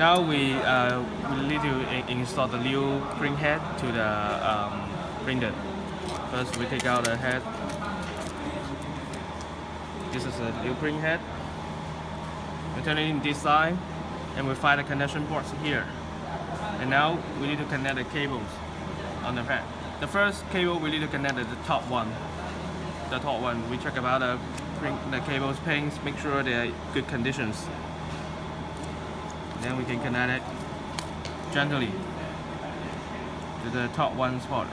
Now we uh, we need to install the new print head to the um, printer. First we take out the head. This is a new print head. We turn it in this side and we find the connection ports here. And now we need to connect the cables on the head. The first cable we need to connect is the top one. The top one. We check about the, the cables pins, make sure they're good conditions. Then we can connect it gently to the top one spot.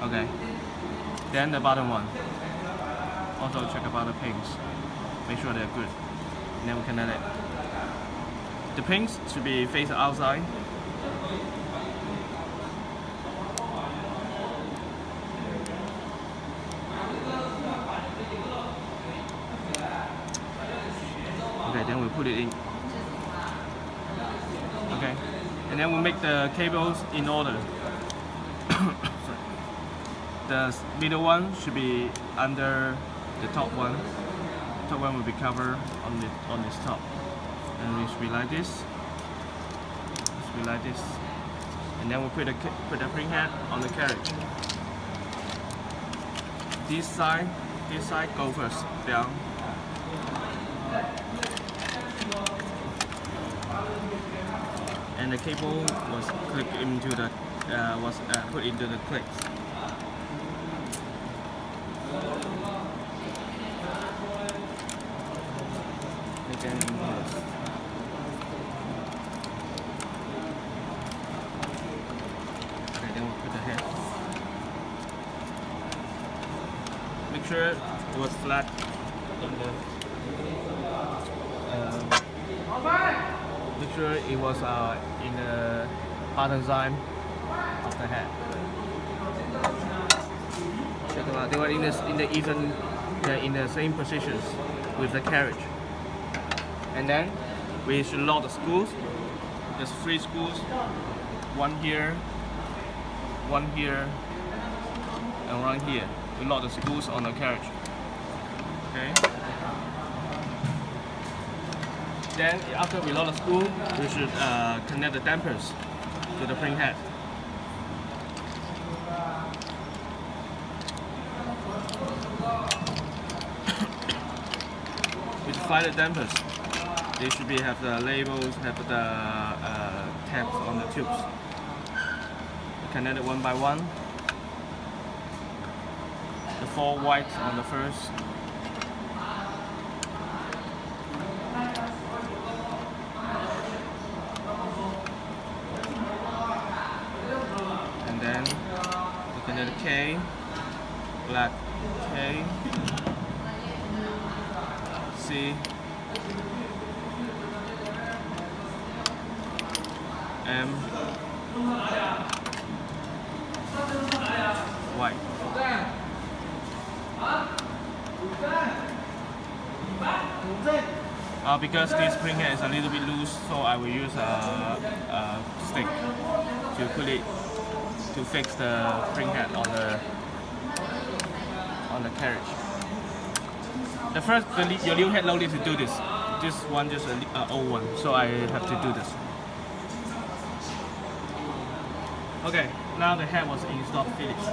Okay. Then the bottom one. Also check about the pins. Make sure they're good. Then we can connect it. The pins should be facing outside. Okay, then we put it in. Okay, and then we make the cables in order. the middle one should be under the top one. Top one will be covered on the on this top, and it should be like this. Should be like this, and then we put the put the print head on the carriage. This side, this side go first down. And the cable was clicked into the uh, was uh, put into the clicks. Again, yes. Okay, then we'll put the head. Sure it was flat the. Um, make sure it was uh, in the bottom side of the head. Check them out. They were in the in the even uh, in the same positions with the carriage. And then we should lock the screws. There's three screws. One here, one here, and one here. We lock the screws on the carriage. Okay. Then after we lock the screw, we should uh, connect the dampers to the print head. we find the dampers. They should be have the labels, have the uh, tabs on the tubes. Connect it one by one. Four whites on the first. And then we connect the K, black K, C, M, white. Uh, because this print head is a little bit loose, so I will use a, a stick to put it to fix the print head on the on the carriage. The first, the, your new head no need to do this. This one just an old one, so I have to do this. Okay, now the head was installed finished.